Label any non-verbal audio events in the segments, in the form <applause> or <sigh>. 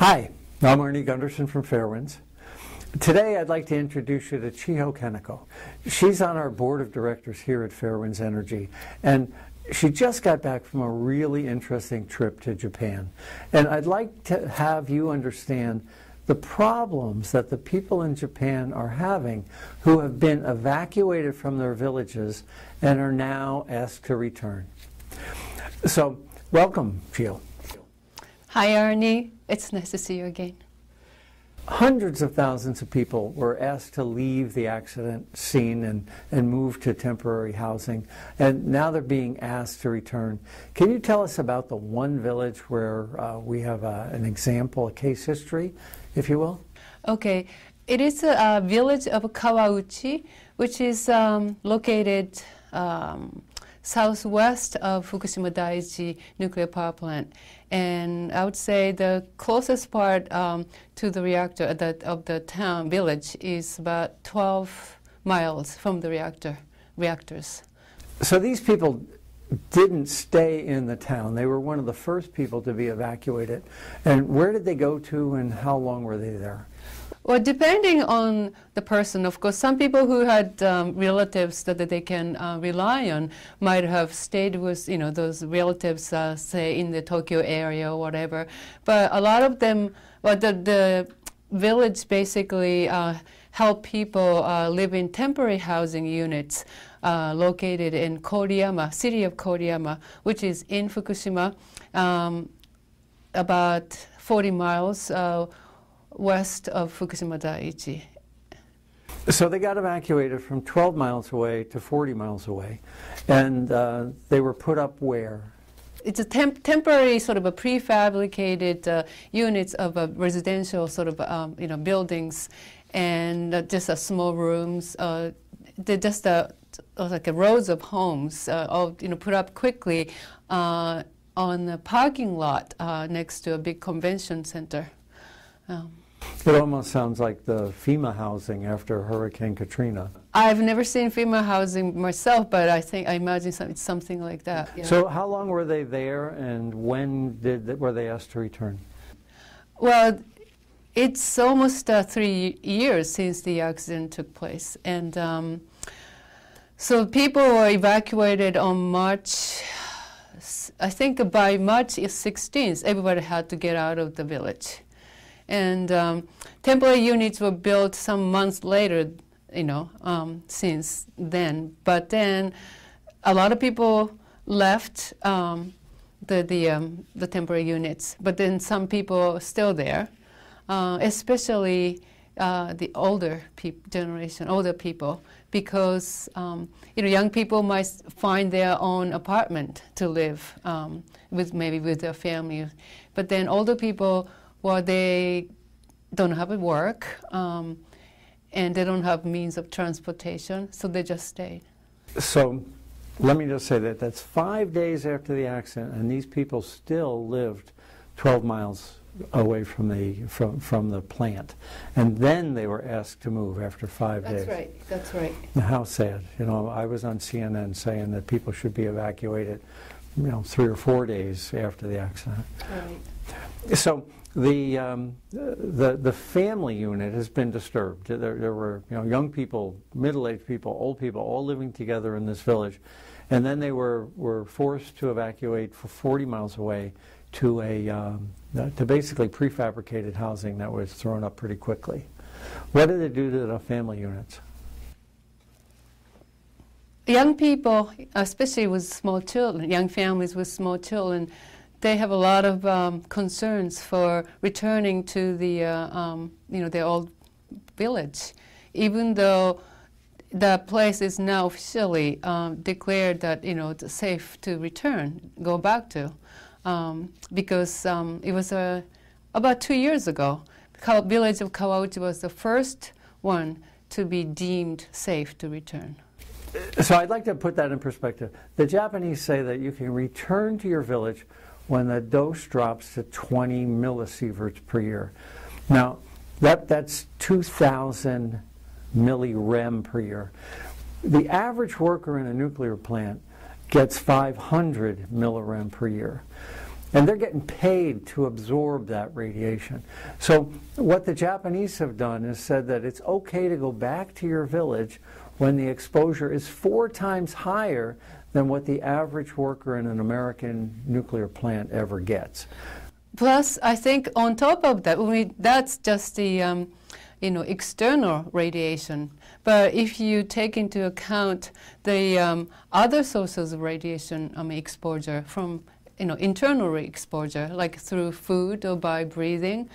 Hi, I'm Arnie Gundersen from Fairewinds. Today I'd like to introduce you to Chiho Kaneko. She's on our board of directors here at Fairewinds Energy and she just got back from a really interesting trip to Japan. And I'd like to have you understand the problems that the people in Japan are having who have been evacuated from their villages and are now asked to return. So, welcome, Chiho. Hi, Arnie. It's nice to see you again. Hundreds of thousands of people were asked to leave the accident scene and, and move to temporary housing, and now they're being asked to return. Can you tell us about the one village where uh, we have uh, an example, a case history, if you will? Okay. It is a, a village of Kawauchi, which is um, located um, southwest of Fukushima Daiichi nuclear power plant. And I would say the closest part um, to the reactor the, of the town village is about 12 miles from the reactor reactors. So these people didn't stay in the town. They were one of the first people to be evacuated. And where did they go to and how long were they there? Well, depending on the person, of course, some people who had um, relatives that, that, they can uh, rely on might have stayed with, you know, those relatives, uh, say, in the Tokyo area or whatever. But a lot of them, well, the, the village basically uh, help people uh, live in temporary housing units uh, located in Koriyama, city of Koriyama, which is in Fukushima, um, about 40 miles uh, west of Fukushima Daiichi. So they got evacuated from 12 miles away to 40 miles away, and uh, they were put up where? It's a temp temporary sort of a prefabricated uh, units of a residential sort of um, you know buildings, and uh, just a small rooms. Uh, they're just a, like a rows of homes, uh, all you know put up quickly uh, on a parking lot next to a big convention center. Um, it almost sounds like the FEMA housing after Hurricane Katrina. I've never seen FEMA housing myself, but I think I imagine some, it's something like that. Yeah. So, how long were they there, and when did they, were they asked to return? Well, it's almost uh, three years since the accident took place, and um, so people were evacuated on March. I think by March 16th, everybody had to get out of the village. And um, temporary units were built some months later, you know, um, since then. But then a lot of people left um, the, the, um, the temporary units, but then some people are still there, uh, especially uh, the older generation, older people, because um, you know young people might find their own apartment to live um, with maybe with their family, but then older people well, they don't have a work um, and they don't have means of transportation, so they just stayed. So let me just say that that's five days after the accident, and these people still lived 12 miles away from the from from the plant, and then they were asked to move after five that's days. That's right. That's right. How sad. You know, I was on CNN saying that people should be evacuated, you know, three or four days after the accident. Right. So the, um, the, the family unit has been disturbed. There, there were you know, young people, middle-aged people, old people, all living together in this village. And then they were, were forced to evacuate for 40 miles away to a um, to basically prefabricated housing that was thrown up pretty quickly. What did it do to the family units? Young people, especially with small children, young families with small children, they have a lot of um, concerns for returning to the uh, um, you know their old village, even though the place is now officially um, declared that you know it's safe to return, go back to, um, because um, it was uh, about two years ago. The village of Kawauchi was the first one to be deemed safe to return. So I'd like to put that in perspective. The Japanese say that you can return to your village when the dose drops to 20 millisieverts per year. Now, that, that's 2,000 millirem per year. The average worker in a nuclear plant gets 500 millirem per year. And they're getting paid to absorb that radiation. So, what the Japanese have done is said that it's okay to go back to your village when the exposure is four times higher than what the average worker in an American nuclear plant ever gets. Plus, I think on top of that, mean, that's just the um, you know external radiation. But if you take into account the um, other sources of radiation um, exposure from you know internal exposure, like through food or by breathing,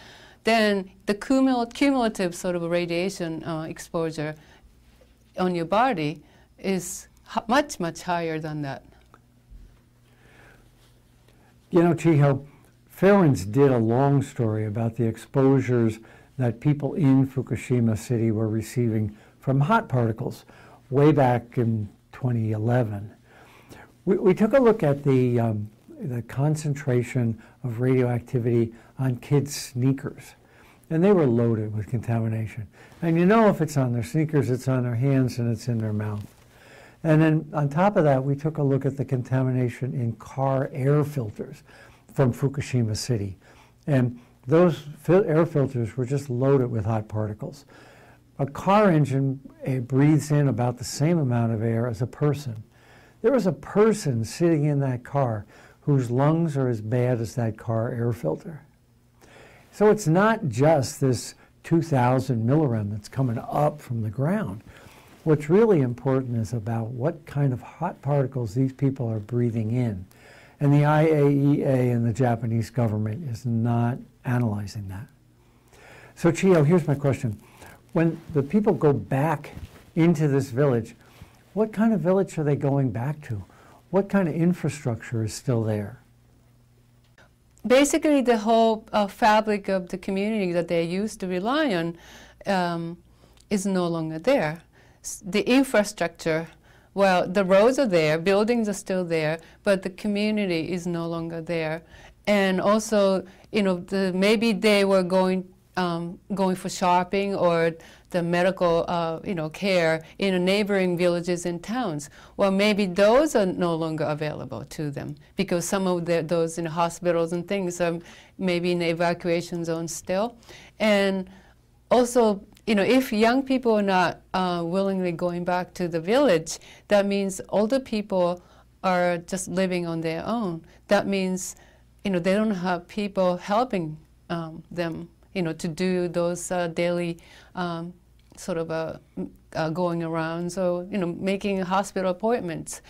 then the cumul cumulative sort of radiation uh, exposure on your body is much much higher than that. You know, Chiho Fairewinds did a long story about the exposures that people in Fukushima City were receiving from hot particles way back in 2011. We, we took a look at the, um, the concentration of radioactivity on kids' sneakers, and they were loaded with contamination. And you know if it's on their sneakers, it's on their hands, and it's in their mouth. And then on top of that, we took a look at the contamination in car air filters from Fukushima City. And those fil air filters were just loaded with hot particles. A car engine uh, breathes in about the same amount of air as a person. There was a person sitting in that car whose lungs are as bad as that car air filter. So it's not just this 2,000 millirem that's coming up from the ground. What's really important is about what kind of hot particles these people are breathing in. And the IAEA and the Japanese government is not analyzing that. So, Chiho, here's my question. When the people go back into this village, what kind of village are they going back to? What kind of infrastructure is still there? Basically, the whole uh, fabric of the community that they used to rely on um, is no longer there. The infrastructure well, the roads are there, buildings are still there, but the community is no longer there. And also, you know, the, maybe they were going um, going for shopping or the medical, uh, you know, care in a neighboring villages and towns. Well, maybe those are no longer available to them because some of the, those in hospitals and things are maybe in evacuation zones still. And also, you know, if young people are not uh, willingly going back to the village, that means older people are just living on their own. That means, you know, they don't have people helping um, them, you know, to do those uh, daily um, sort of uh, uh going around, so, you know, making hospital appointments.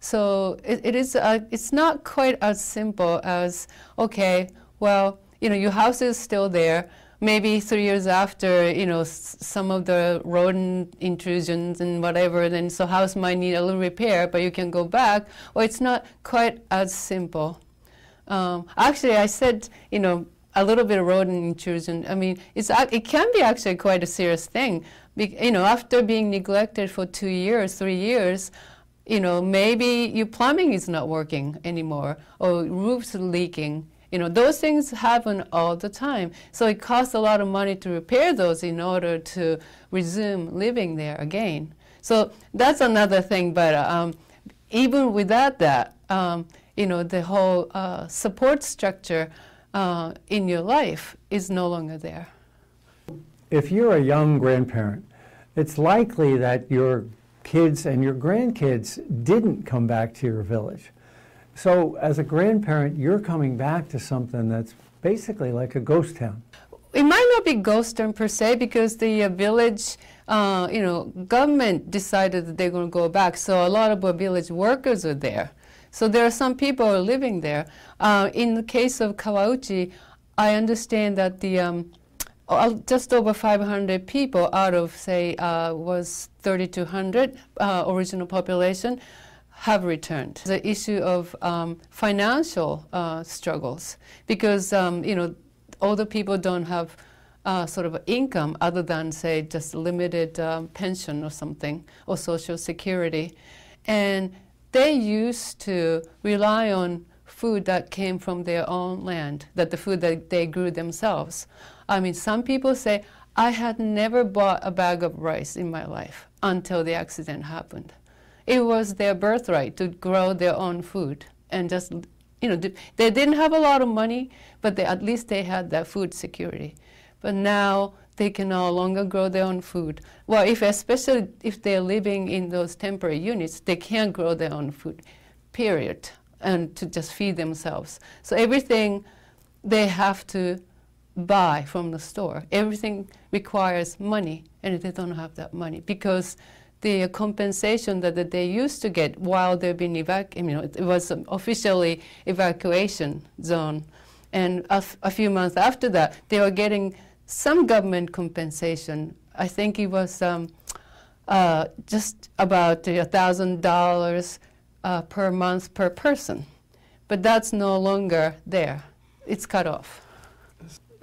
So it, it is, uh, it's not quite as simple as, okay, well, you know, your house is still there, maybe three years after, you know, some of the rodent intrusions and whatever, then so house might need a little repair, but you can go back. Well, it's not quite as simple. Um, actually, I said, you know, a little bit of rodent intrusion. I mean, it's it can be actually quite a serious thing. Be, you know, after being neglected for two years, three years, you know, maybe your plumbing is not working anymore, or roofs leaking you know, those things happen all the time. So it costs a lot of money to repair those in order to resume living there again. So that's another thing. But um, even without that, um, you know, the whole uh, support structure uh, in your life is no longer there. If you're a young grandparent, it's likely that your kids and your grandkids didn't come back to your village. So, as a grandparent, you're coming back to something that's basically like a ghost town. It might not be ghost town per se because the uh, village, uh, you know, government decided that they're going to go back. So a lot of village workers are there. So there are some people are living there. Uh, in the case of Kawauchi, I understand that the um, just over 500 people out of say uh, was 3,200 uh, original population have returned. The issue of um, financial uh, struggles, because um, you know older people don't have uh, sort of income other than say just limited um, pension or something or social security, and they used to rely on food that came from their own land, that the food that they grew themselves. I mean, some people say, I had never bought a bag of rice in my life until the accident happened. It was their birthright to grow their own food and just you know, they didn't have a lot of money, but they, at least they had that food security. But now they can no longer grow their own food. Well, if especially if they're living in those temporary units, they can't grow their own food, period, and to just feed themselves. So everything they have to buy from the store. Everything requires money, and they don't have that money because the compensation that, that they used to get while they've been evacuated, you know, it was officially evacuation zone. And a, few months after that, they were getting some government compensation. I think it was um, uh, just about $1,000 uh, per month per person. But that's no longer there. It's cut off.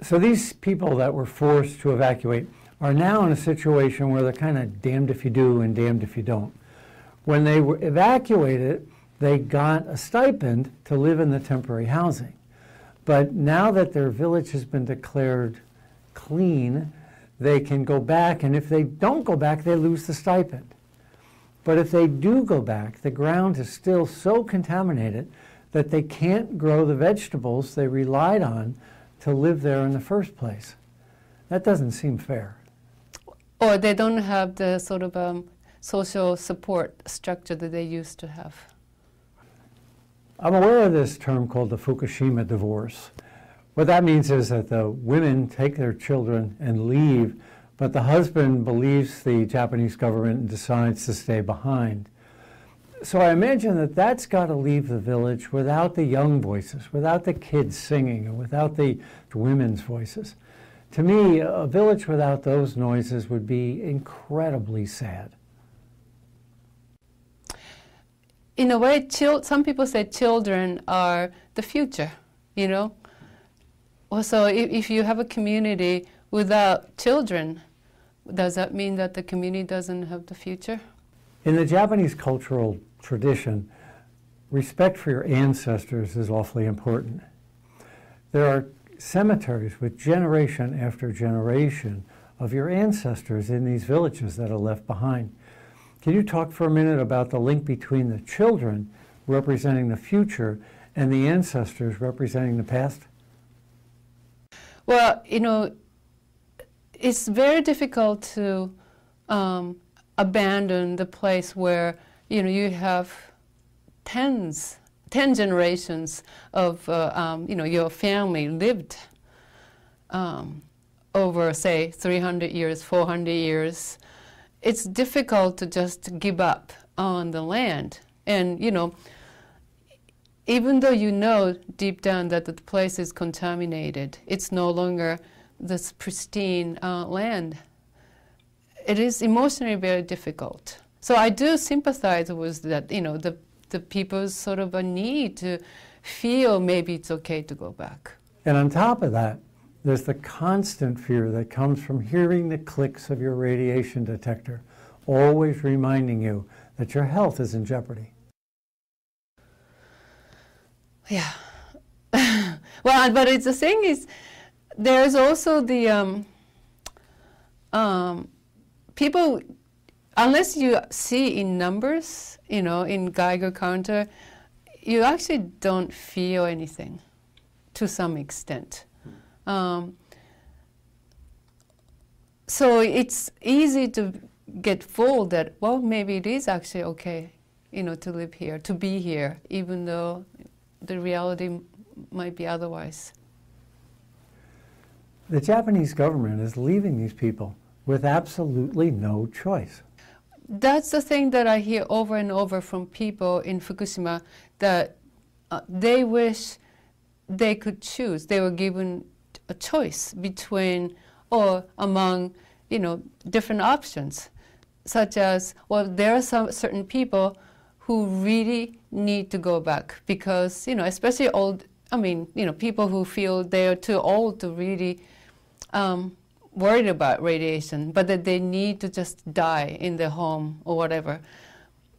So these people that were forced to evacuate are now in a situation where they're kind of damned if you do and damned if you don't. When they were evacuated, they got a stipend to live in the temporary housing. But now that their village has been declared clean, they can go back, and if they don't go back, they lose the stipend. But if they do go back, the ground is still so contaminated that they can't grow the vegetables they relied on to live there in the first place. That doesn't seem fair. Or they don't have the sort of um, social support structure that they used to have. I'm aware of this term called the Fukushima divorce. What that means is that the women take their children and leave, but the husband believes the Japanese government and decides to stay behind. So I imagine that that's got to leave the village without the young voices, without the kids singing, and without the, the women's voices. To me, a village without those noises would be incredibly sad. In a way, some people say children are the future, you know? Also, if, if you have a community without children, does that mean that the community doesn't have the future? In the Japanese cultural tradition, respect for your ancestors is awfully important. There are cemeteries with generation after generation of your ancestors in these villages that are left behind. Can you talk for a minute about the link between the children representing the future and the ancestors representing the past? Well, you know, it's very difficult to um, abandon the place where you know you have tens, ten generations of uh, um, you know your family lived um, over, say, 300 years, 400 years. It's difficult to just give up on the land, and you know even though you know deep down that the place is contaminated, it's no longer this pristine uh, land. It is emotionally very difficult. So I do sympathize with that, you know, the, the people's sort of a need to feel maybe it's okay to go back. And on top of that, there's the constant fear that comes from hearing the clicks of your radiation detector, always reminding you that your health is in jeopardy. Yeah. <laughs> well, but it's the thing is, there's also the um, um, people, unless you see in numbers, you know, in Geiger counter, you actually don't feel anything to some extent. Um, so it's easy to get fooled that, well, maybe it is actually okay, you know, to live here, to be here, even though the reality might be otherwise. The Japanese government is leaving these people with absolutely no choice. That's the thing that I hear over and over from people in Fukushima that uh, they wish they could choose. They were given a choice between or among, you know, different options, such as well, there are some certain people who really need to go back because, you know, especially old, I mean, you know, people who feel they're too old to really um, worried about radiation, but that they need to just die in their home or whatever.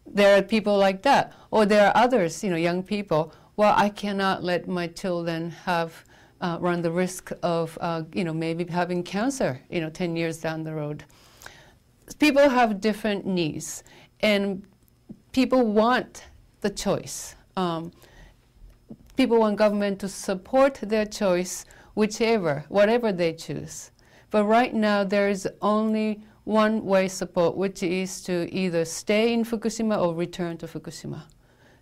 There are people like that. Or there are others, you know, young people, well, I cannot let my children have uh, run the risk of, uh, you know, maybe having cancer, you know, 10 years down the road. People have different needs. And people want the choice. Um, people want government to support their choice, whichever, whatever they choose. But right now, there is only one way support, which is to either stay in Fukushima or return to Fukushima.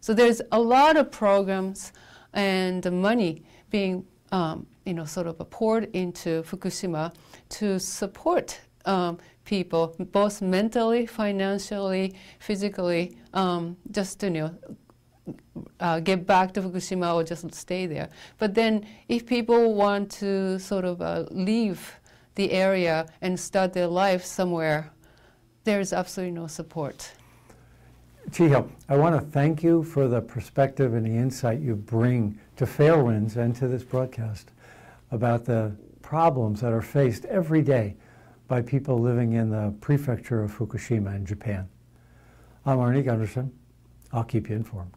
So there's a lot of programs and money being, um, you know, sort of poured into Fukushima to support um, people, both mentally, financially, physically, um, just to, you know, uh, get back to Fukushima or just stay there. But then, if people want to sort of uh, leave the area and start their life somewhere, there's absolutely no support. Chiho, I want to thank you for the perspective and the insight you bring to Fairewinds and to this broadcast about the problems that are faced every day by people living in the prefecture of Fukushima in Japan. I'm Arnie Gundersen. I'll keep you informed.